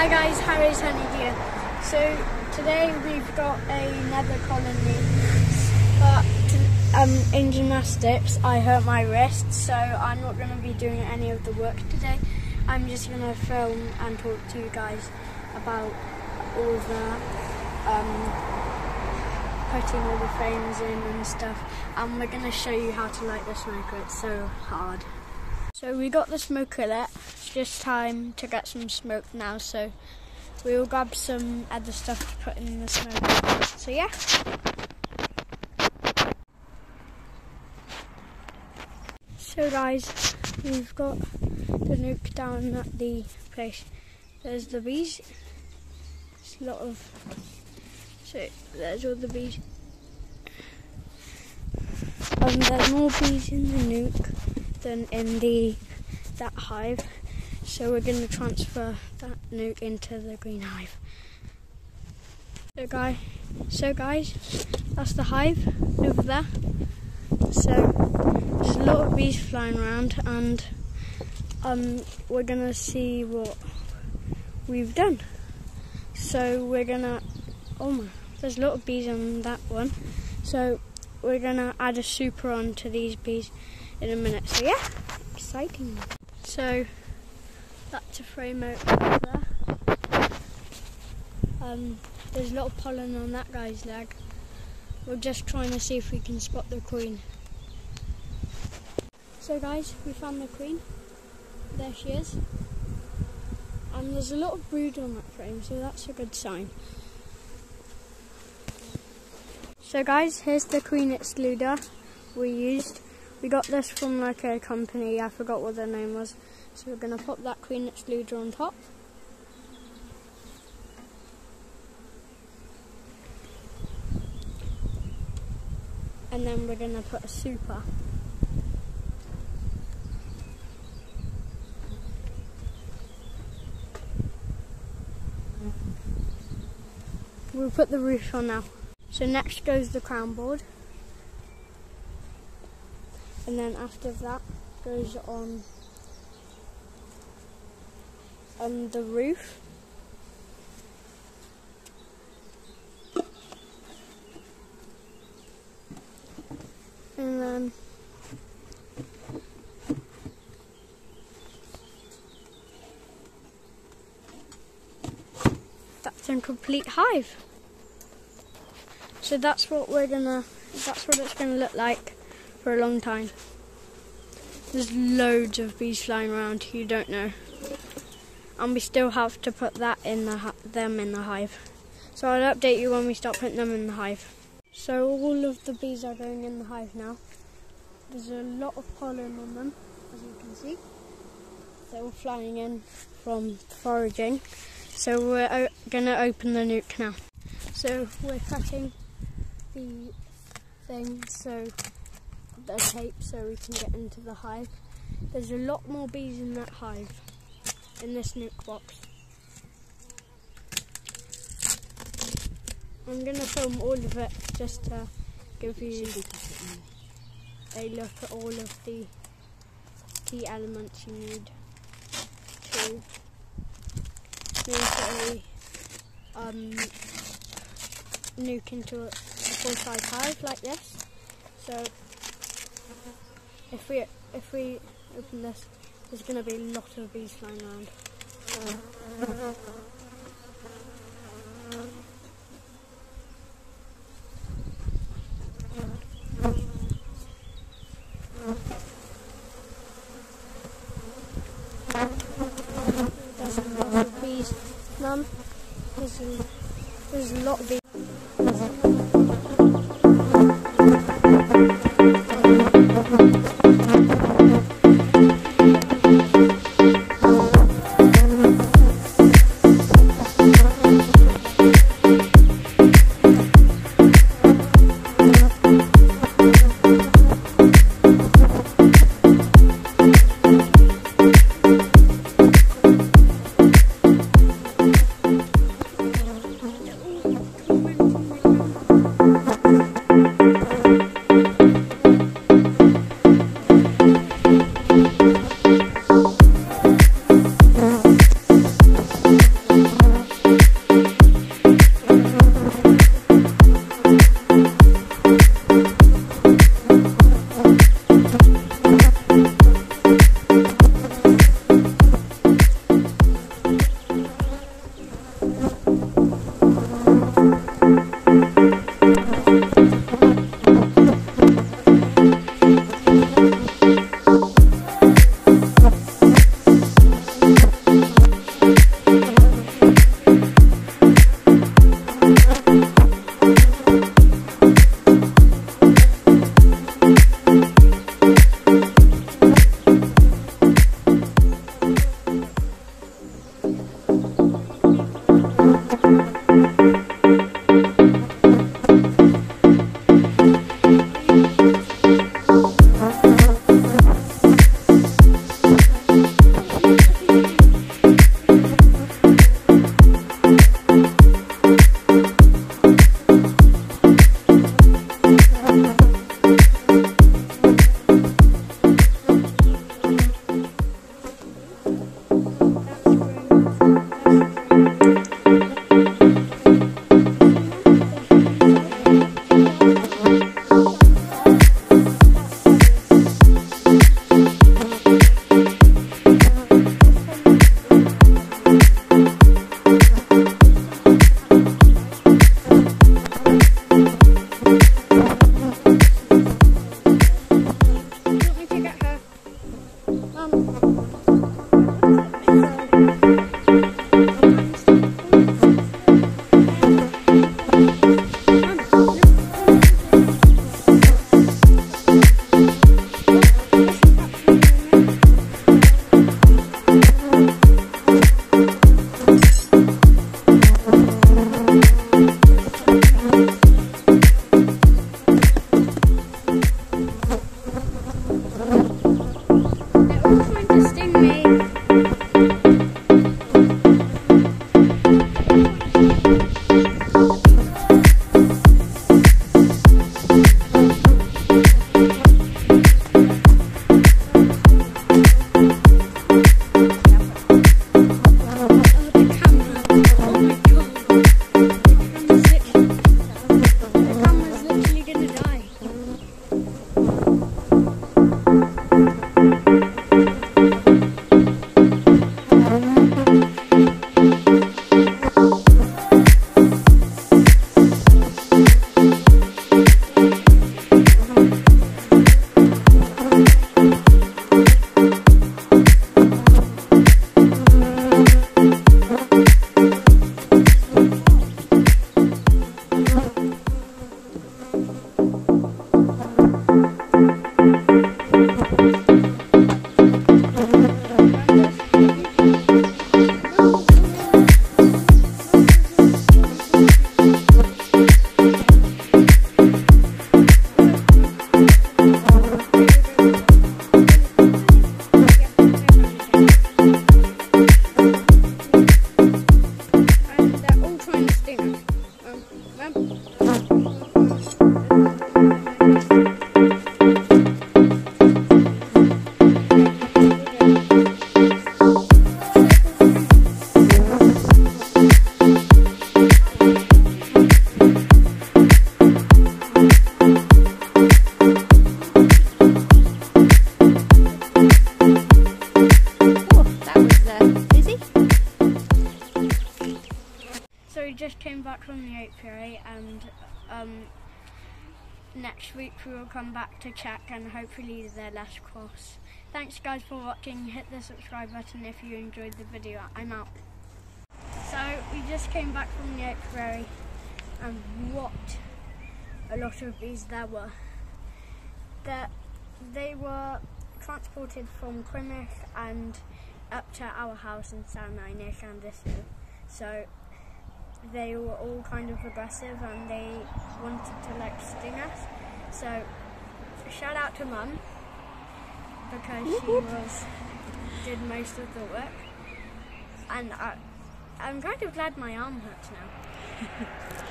Hi guys, Harri's Honey here. So today we've got another colony, but um, in gymnastics I hurt my wrist, so I'm not going to be doing any of the work today. I'm just going to film and talk to you guys about all the um, putting all the frames in and stuff, and we're going to show you how to light the smoker. It's so hard. So we got the smoker lit. Just time to get some smoke now. So we'll grab some other stuff to put in the smoke. So yeah. So guys, we've got the nuke down at the place. There's the bees. It's a lot of. So there's all the bees. Um, there's more bees in the nuke than in the that hive. So we're going to transfer that nuke into the green hive. So guy, so guys, that's the hive over there. So there's a lot of bees flying around, and um, we're gonna see what we've done. So we're gonna, oh my, there's a lot of bees on that one. So we're gonna add a super on to these bees in a minute. So yeah, exciting. So that's to frame out there. Um, there's a lot of pollen on that guy's leg. We're just trying to see if we can spot the queen. So guys, we found the queen. There she is. And there's a lot of brood on that frame, so that's a good sign. So guys, here's the queen excluder we used. We got this from like a company, I forgot what their name was. So we're going to pop that queen excluder on top. And then we're going to put a super. We'll put the roof on now. So next goes the crown board. And then after that goes on on the roof. And then that's a complete hive. So that's what we're gonna that's what it's gonna look like for a long time. There's loads of bees flying around you don't know. And we still have to put that in the them in the hive. So I'll update you when we start putting them in the hive. So all of the bees are going in the hive now. There's a lot of pollen on them, as you can see. They're all flying in from foraging. So we're going to open the nuke now. So we're cutting the thing so the tape so we can get into the hive. There's a lot more bees in that hive, in this nuke box. I'm going to film all of it just to give you a look at all of the key elements you need to make a um, nuke into a full-size hive like this. So if we if we open this, there's going to be a lot of bees flying around. There's a lot of bees. None. There's a, there's a lot of bees. Back from the apiary and um, next week we will come back to check and hopefully they're less cross. Thanks guys for watching. Hit the subscribe button if you enjoyed the video. I'm out. So we just came back from the apiary and what a lot of bees there were. That they were transported from Plymouth and up to our house in Sanai near Llandyssil. So they were all kind of aggressive and they wanted to like sting us. So shout out to mum because she was did most of the work, and I, I'm kind of glad my arm hurts now.